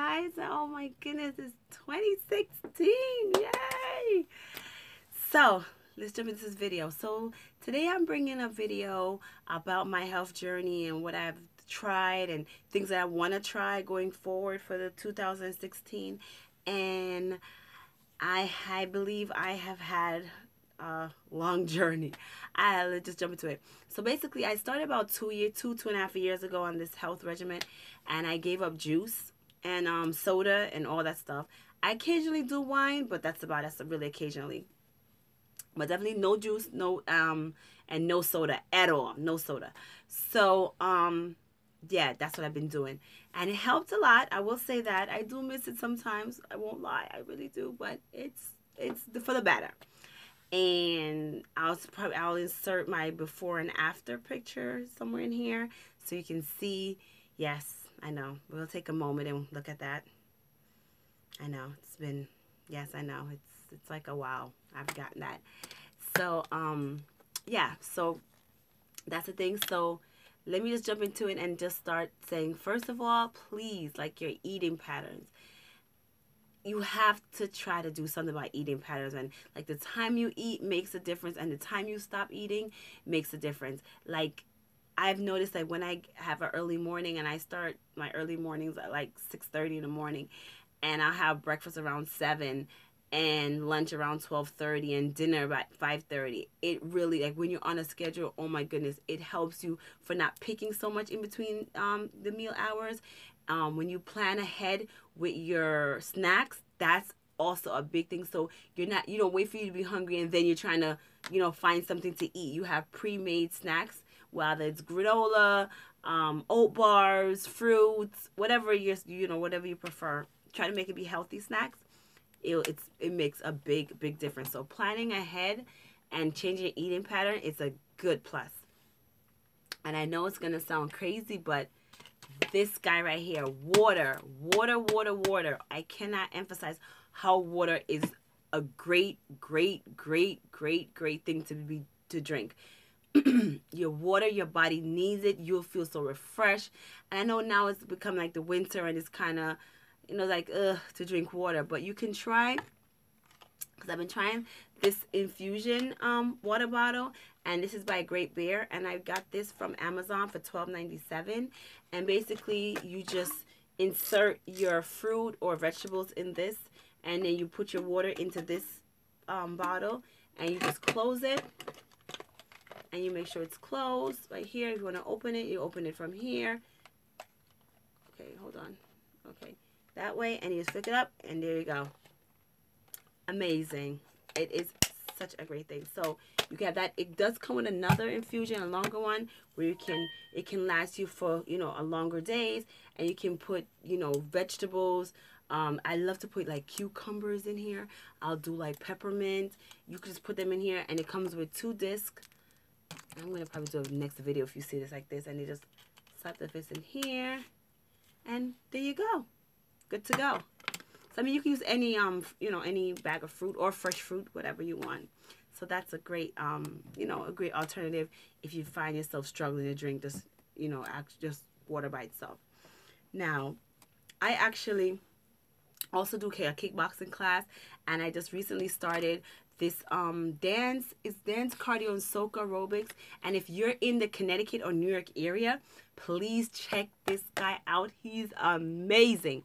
guys. Oh my goodness, it's 2016. Yay! So, let's jump into this video. So, today I'm bringing a video about my health journey and what I've tried and things that I want to try going forward for the 2016. And I, I believe I have had a long journey. I let's just jump into it. So basically, I started about two year, two two and a half years ago on this health regimen, and I gave up juice and um, soda and all that stuff. I occasionally do wine, but that's about that's really occasionally. But definitely no juice, no um, and no soda at all, no soda. So um, yeah, that's what I've been doing, and it helped a lot. I will say that I do miss it sometimes. I won't lie, I really do, but it's it's for the better and I'll probably I'll insert my before and after picture somewhere in here so you can see yes I know. We'll take a moment and look at that. I know. It's been yes I know. It's it's like a wow I've gotten that. So um yeah so that's the thing. So let me just jump into it and just start saying first of all please like your eating patterns. You have to try to do something about eating patterns and like the time you eat makes a difference and the time you stop eating makes a difference. Like i've noticed that when i have an early morning and i start my early mornings at like 6.30 in the morning and i'll have breakfast around 7 and lunch around 12.30 and dinner at 5.30 it really like when you're on a schedule oh my goodness it helps you for not picking so much in between um, the meal hours um, when you plan ahead with your snacks, that's also a big thing. So you're not, you don't wait for you to be hungry and then you're trying to, you know, find something to eat. You have pre-made snacks, whether it's granola, um, oat bars, fruits, whatever you you know, whatever you prefer. Try to make it be healthy snacks. It, it's it makes a big big difference. So planning ahead and changing your eating pattern is a good plus. And I know it's gonna sound crazy, but this guy right here water water water water i cannot emphasize how water is a great great great great great thing to be to drink your water your body needs it you'll feel so refreshed. And i know now it's become like the winter and it's kind of you know like ugh to drink water but you can try because i've been trying this infusion um water bottle and this is by Great Bear and I got this from Amazon for $12.97 and basically you just insert your fruit or vegetables in this and then you put your water into this um, bottle and you just close it and you make sure it's closed right here. If you want to open it you open it from here. Okay hold on. Okay. That way and you just pick it up and there you go. Amazing. It is such a great thing. So you can have that. It does come with another infusion a longer one where you can it can last you for you know a longer days. And you can put you know vegetables. Um, I love to put like cucumbers in here. I'll do like peppermint. You can just put them in here and it comes with two discs I'm gonna probably do a next video if you see this like this and you just slap the fist in here and there you go. Good to go. So I mean you can use any um you know any bag of fruit or fresh fruit whatever you want. So that's a great, um, you know, a great alternative if you find yourself struggling to drink just, you know, just water by itself. Now, I actually also do a kickboxing class, and I just recently started this um dance is dance cardio and soca aerobics. And if you're in the connecticut or new york area please check this guy out. He's amazing.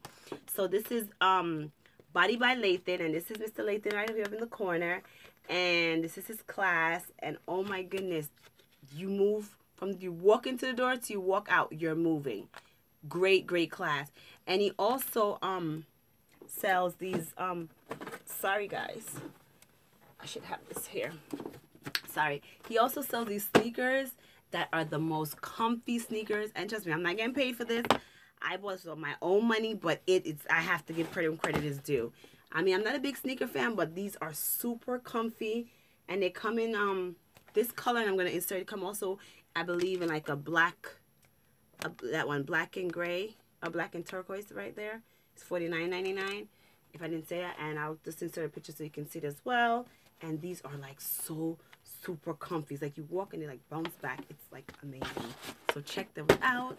So this is um body by Leighton and this is mr Leighton right here in the corner. And this is his class. And oh my goodness you move from you walk into the door to you walk out. You're moving. Great great class. And he also um sells these um sorry guys i should have this here sorry he also sells these sneakers that are the most comfy sneakers and trust me i'm not getting paid for this i bought this with my own money but it is i have to give credit when credit is due I mean, I'm not a big sneaker fan, but these are super comfy. And they come in um this color, and I'm going to insert it, come also, I believe, in like a black, a, that one, black and gray, a black and turquoise right there. It's $49.99 if I didn't say that. And I'll just insert a picture so you can see it as well. And these are like so super comfy. It's like you walk and they like bounce back. It's like amazing. So check them out.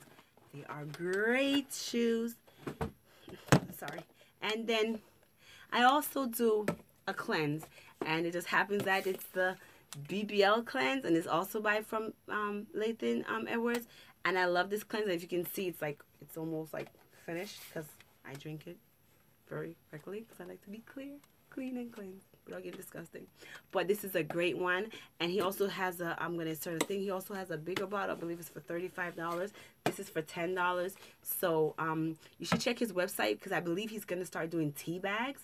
They are great shoes. sorry. And then I also do a cleanse. And it just happens that it's the BBL cleanse. And it's also by from um, Leighton um, Edwards. And I love this cleanse. If you can see, it's like, it's almost like finished because I drink it very regularly because I like to be clear, clean and clean without getting disgusting. But this is a great one. And he also has a, I'm going to insert a thing. He also has a bigger bottle. I believe it's for $35. This is for $10. So um, you should check his website because I believe he's going to start doing tea bags.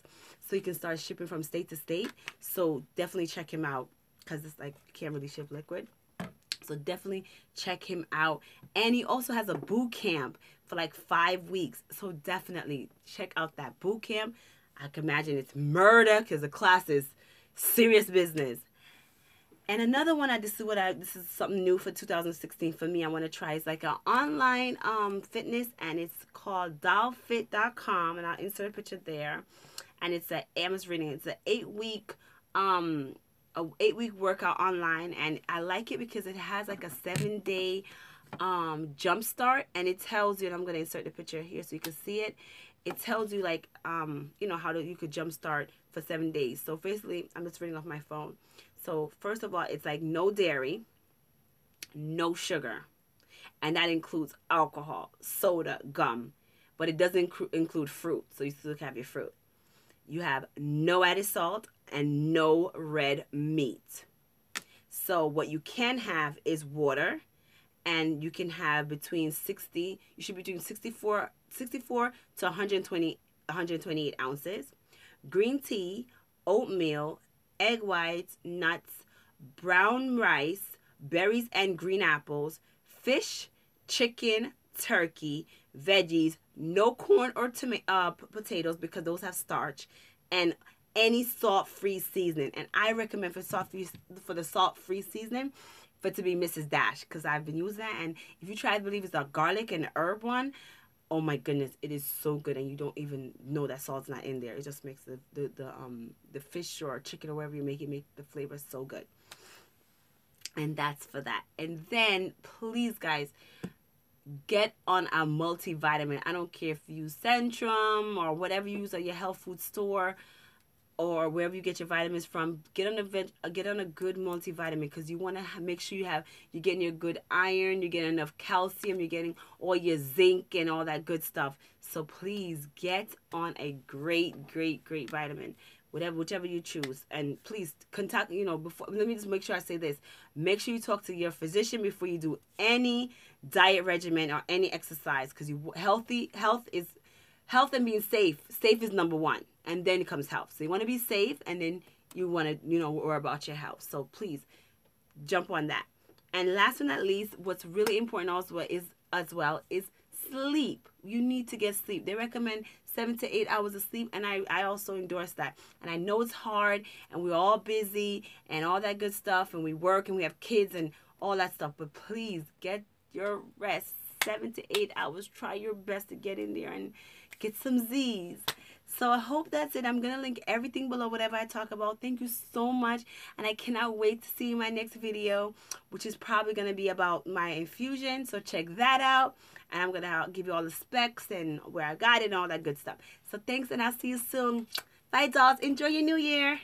So you can start shipping from state to state. So definitely check him out because it's like, you can't really ship liquid. So definitely check him out. And he also has a boot camp for like five weeks. So definitely check out that boot camp. I can imagine it's murder because the class is serious business. And another one, I this is what I this is something new for 2016 for me. I want to try is like an online um fitness, and it's called DialFit.com, and I'll insert a picture there. And it's a Amazon reading. It's an eight week um a eight week workout online, and I like it because it has like a seven day um jump start, and it tells you. And I'm gonna insert the picture here so you can see it it tells you like um you know how to you could jumpstart for seven days. So basically i'm just reading off my phone. So first of all it's like no dairy no sugar and that includes alcohol soda gum but it doesn't inc- include fruit. So you still have your fruit. You have no added salt and no red meat. So what you can have is water and you can have between 60 you should be between 64 64 to 120 128 ounces green tea oatmeal egg whites nuts brown rice berries and green apples fish chicken turkey veggies no corn or tomato uh, potatoes because those have starch and any salt free seasoning and i recommend for salt free for the salt free seasoning for it to be Mrs. Dash because I've been using that. And if you try, I believe it's a garlic and herb one. Oh my goodness, it is so good, and you don't even know that salt's not in there. It just makes the the, the um the fish or chicken or whatever you make it make the flavor so good. And that's for that. And then please, guys, get on a multivitamin. I don't care if you use Centrum or whatever you use at your health food store or wherever you get your vitamins from get on a uh, get on a good multivitamin because you want to make sure you have you're getting your good iron you're getting enough calcium you're getting all your zinc and all that good stuff. So please get on a great great great vitamin whatever whichever you choose. And please contact you know before let me just make sure i say this. Make sure you talk to your physician before you do any diet regimen or any exercise because you healthy health is health and being safe safe is number one and then comes health. So you want to be safe, and then you want to, you know, worry about your health. So please jump on that. And last but not least, what's really important also is as well is sleep. You need to get sleep. They recommend seven to eight hours of sleep, and I, I also endorse that. And I know it's hard, and we're all busy and all that good stuff, and we work and we have kids and all that stuff. But please get your rest. Seven to eight hours. Try your best to get in there and get some Z's. So I hope that's it. I'm going to link everything below, whatever I talk about. Thank you so much. And I cannot wait to see my next video, which is probably going to be about my infusion. So check that out. And I'm going to give you all the specs and where I got it and all that good stuff. So thanks, and I'll see you soon. Bye, dolls. Enjoy your new year.